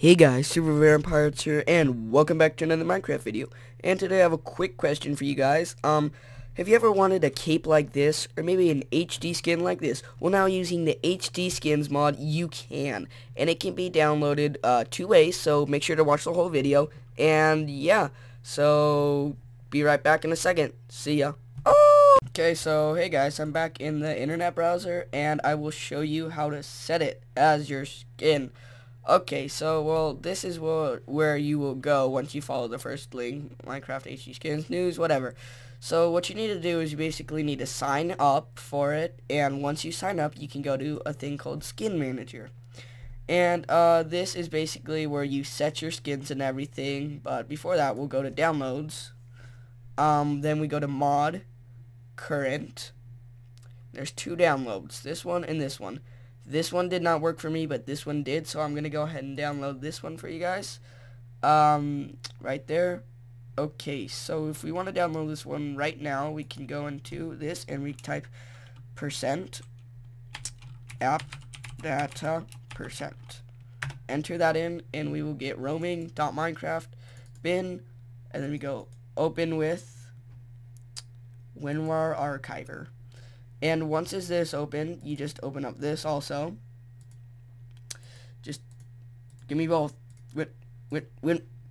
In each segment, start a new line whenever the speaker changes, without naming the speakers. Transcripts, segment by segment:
Hey guys, Super Vampirates here, and welcome back to another Minecraft video. And today I have a quick question for you guys. Um, have you ever wanted a cape like this, or maybe an HD skin like this? Well, now using the HD skins mod, you can, and it can be downloaded uh, two ways. So make sure to watch the whole video. And yeah, so be right back in a second. See ya. Oh! Okay, so hey guys, I'm back in the internet browser, and I will show you how to set it as your skin. Okay, so, well, this is where, where you will go once you follow the first link, Minecraft HD Skins News, whatever. So what you need to do is you basically need to sign up for it, and once you sign up, you can go to a thing called Skin Manager. And uh, this is basically where you set your skins and everything, but before that, we'll go to Downloads. Um, then we go to Mod, Current. There's two downloads, this one and this one. This one did not work for me, but this one did, so I'm going to go ahead and download this one for you guys. Um, right there. Okay, so if we want to download this one right now, we can go into this and we type percent app data percent. Enter that in, and we will get roaming.minecraft bin, and then we go open with WinRAR Archiver. And once is this open, you just open up this also. Just give me both.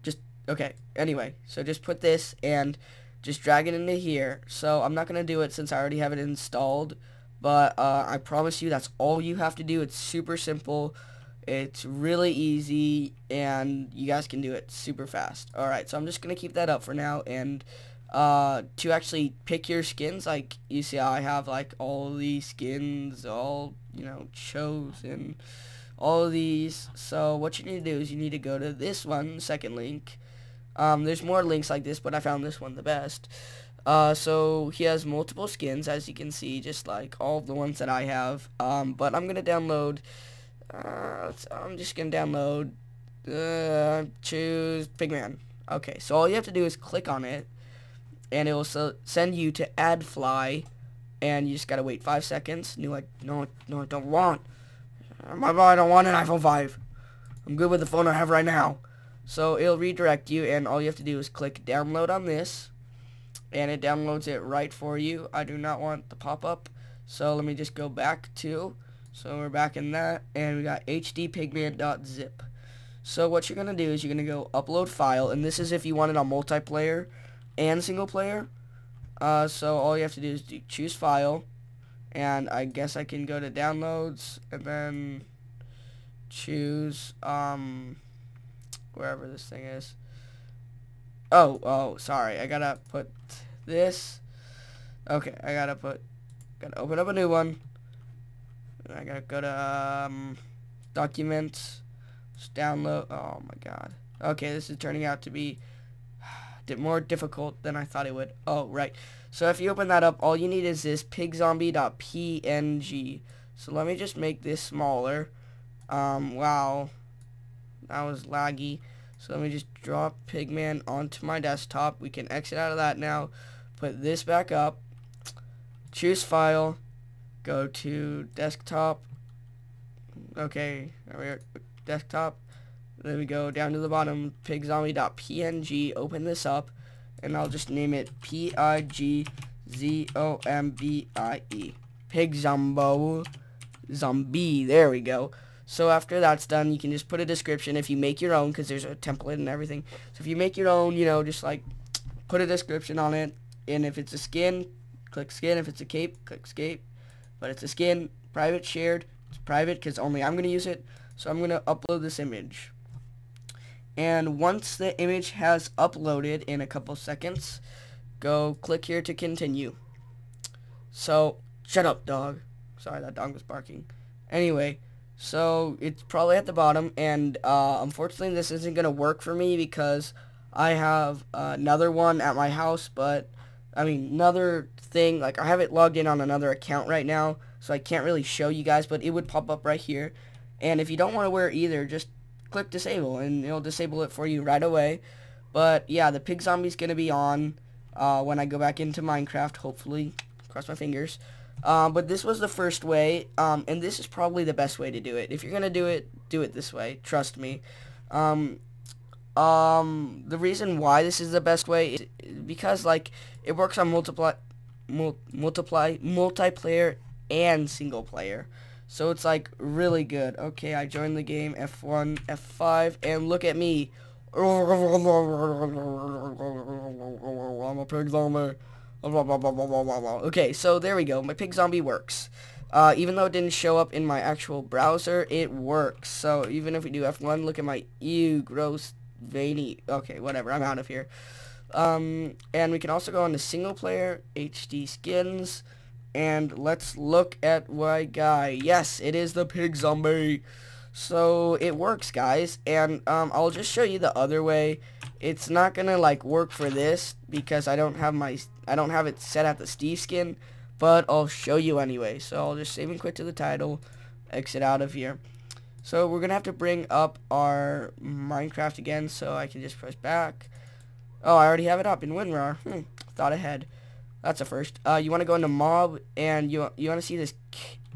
Just okay. Anyway, so just put this and just drag it into here. So I'm not gonna do it since I already have it installed. But uh, I promise you, that's all you have to do. It's super simple. It's really easy, and you guys can do it super fast. Alright, so I'm just going to keep that up for now, and uh, to actually pick your skins. Like, you see I have, like, all these skins, all, you know, chosen, all these. So, what you need to do is you need to go to this one, second link. Um, there's more links like this, but I found this one the best. Uh, so, he has multiple skins, as you can see, just like all the ones that I have. Um, but I'm to download, uh, I'm just to download, uh, choose Pigman. Okay, so all you have to do is click on it and it will so send you to AdFly, and you just gotta wait five seconds. No, I no, no, I don't want. my I don't want an iPhone 5. I'm good with the phone I have right now. So it'll redirect you, and all you have to do is click download on this, and it downloads it right for you. I do not want the pop-up, so let me just go back to. So we're back in that, and we got hdpigman.zip. So what you're gonna do is you're gonna go upload file, and this is if you want it on multiplayer and single player. Uh, so all you have to do is do choose file, and I guess I can go to downloads and then choose um, wherever this thing is. Oh, oh, sorry, I gotta put this. Okay, I gotta put, gotta open up a new one. I gotta go to um, documents, just download. Oh my god. Okay, this is turning out to be more difficult than I thought it would. Oh, right. So if you open that up, all you need is this pigzombie.png. So let me just make this smaller. Um, wow. That was laggy. So let me just drop Pigman onto my desktop. We can exit out of that now. Put this back up. Choose file. Go to desktop. Okay, desktop. Then we go down to the bottom, pigzombie.png, open this up, and I'll just name it P-I-G-Z-O-M-B-I-E. Pigzombo. Zombie. There we go. So after that's done, you can just put a description if you make your own, because there's a template and everything. So if you make your own, you know, just like put a description on it. And if it's a skin, click skin. If it's a cape, click cape. But it's a skin, private shared. It's private because only I'm going to use it. So I'm going to upload this image and once the image has uploaded in a couple seconds go click here to continue. So shut up dog. Sorry that dog was barking. Anyway so it's probably at the bottom and uh, unfortunately this isn't gonna work for me because I have uh, another one at my house but I mean another thing like I have it logged in on another account right now so I can't really show you guys but it would pop up right here. And if you don't want to wear either just click disable and it'll disable it for you right away. But yeah, the pig zombie's going to be on uh, when I go back into Minecraft, hopefully. Cross my fingers. Um, but this was the first way, um, and this is probably the best way to do it. If you're going to do it, do it this way. Trust me. Um, um, the reason why this is the best way is because like it works on multiply, mul multiply, multiplayer and single player. So it's like really good. Okay, I joined the game F1, F5, and look at me. I'm a pig zombie. Okay, so there we go. My pig zombie works. Uh, even though it didn't show up in my actual browser, it works. So even if we do F1, look at my ew, gross, veiny. Okay, whatever. I'm out of here. Um, and we can also go on to single player, HD skins, and let's look at my guy. Yes, it is the pig zombie. So it works, guys. And um, I'll just show you the other way. It's not gonna like work for this because I don't have my I don't have it set at the Steve skin but I'll show you anyway. So I'll just save and quit to the title, exit out of here. So we're to have to bring up our Minecraft again, so I can just press back. Oh, I already have it up in WinRAR. Hmm, thought ahead. That's a first. Uh, you want to go into mob, and you, you want to see this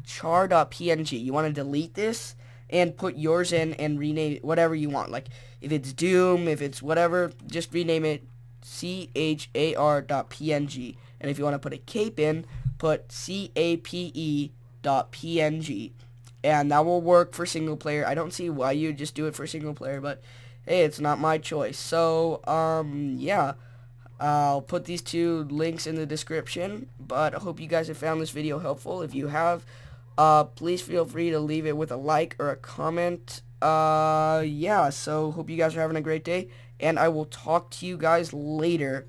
char.png. You want to delete this and put yours in and rename it whatever you want. Like, if it's Doom, if it's whatever, just rename it char.png. And if you want to put a cape in, put cape png and that will work for single player. I don't see why you just do it for single player, but hey, it's not my choice. So, um, yeah, I'll put these two links in the description, but I hope you guys have found this video helpful. If you have, uh, please feel free to leave it with a like or a comment. Uh, yeah, so hope you guys are having a great day, and I will talk to you guys later.